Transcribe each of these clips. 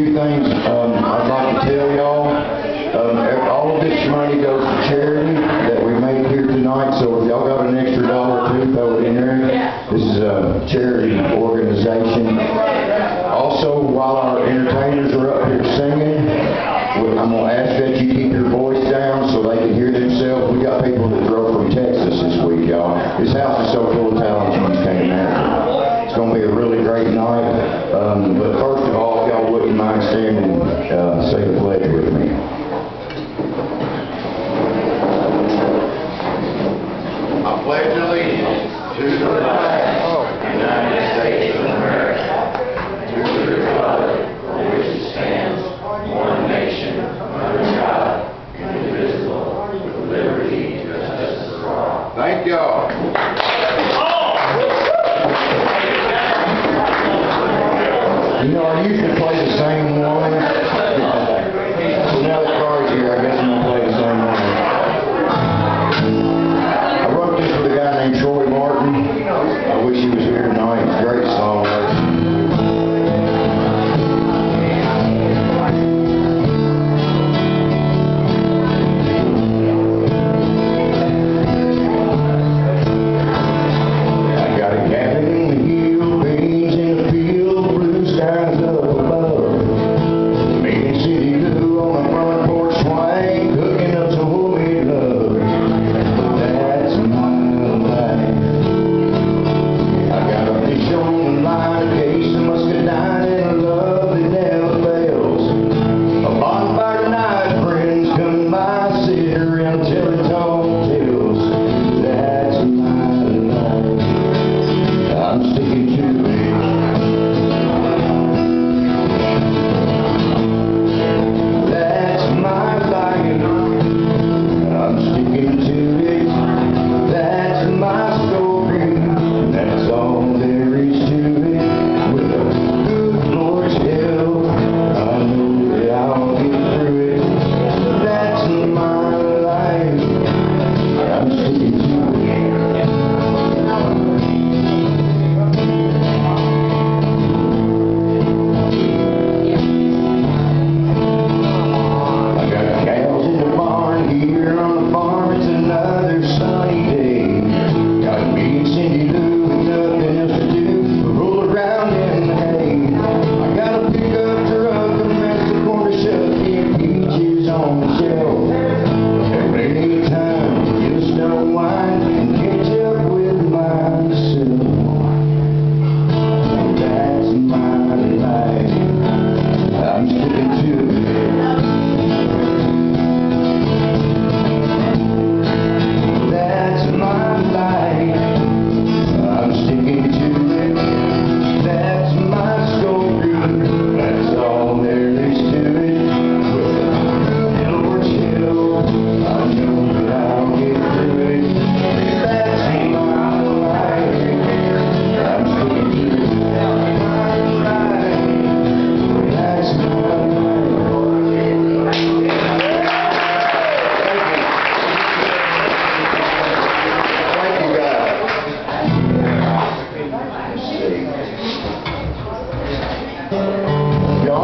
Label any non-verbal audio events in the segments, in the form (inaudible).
few things um, I'd like to tell y'all. Um, all of this money goes to charity that we made here tonight, so if y'all got an extra dollar or two, throw it in there. This is a charity organization. Also, while our entertainment 掉。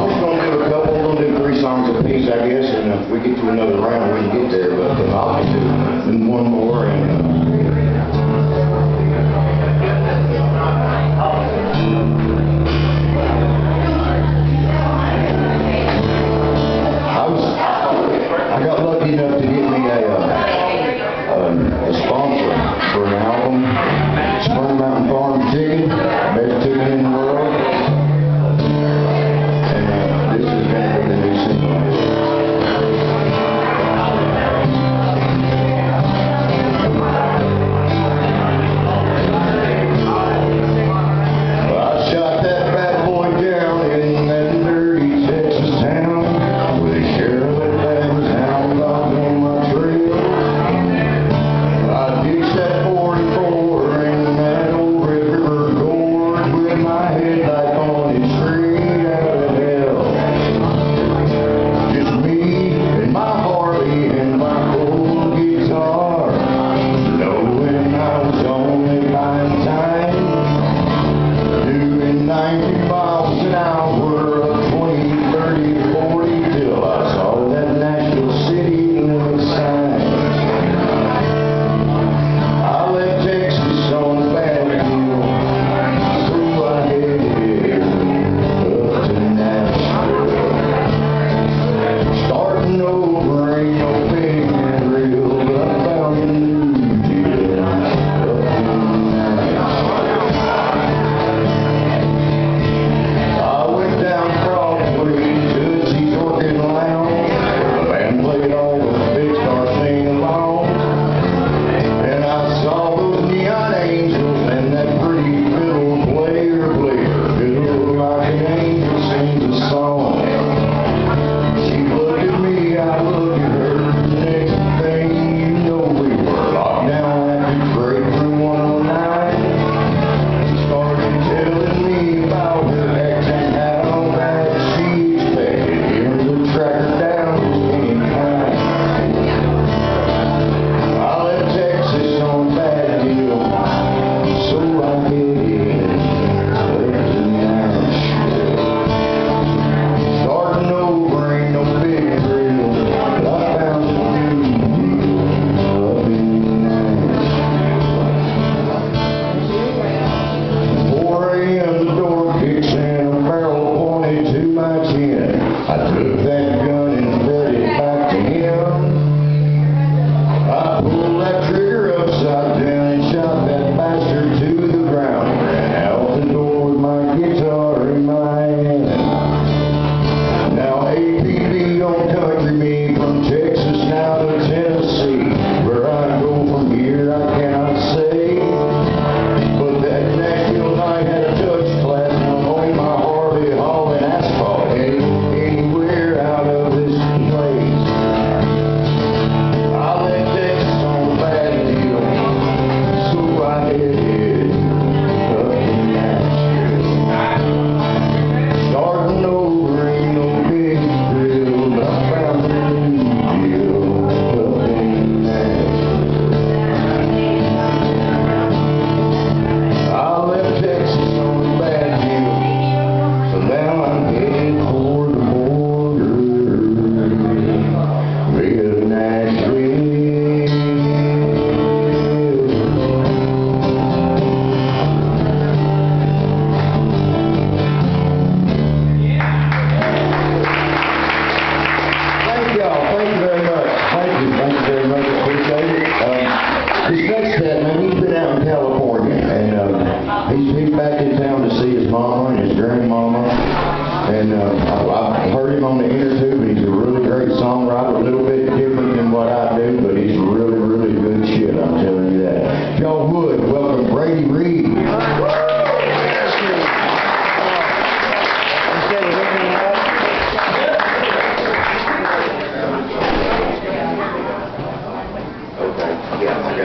I'm just gonna do a couple, we'll do three songs a piece, I guess, and if we get to another round, we can get there, but uh, I'll do one more and, uh,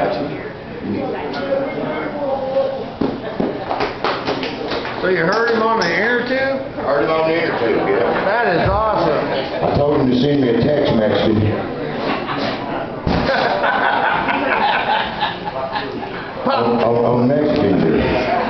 got you. So you heard him on the inner tube? Heard him on the inner tube, yeah. That is awesome. I told him to send me a text message. (laughs) on, on, on Messenger.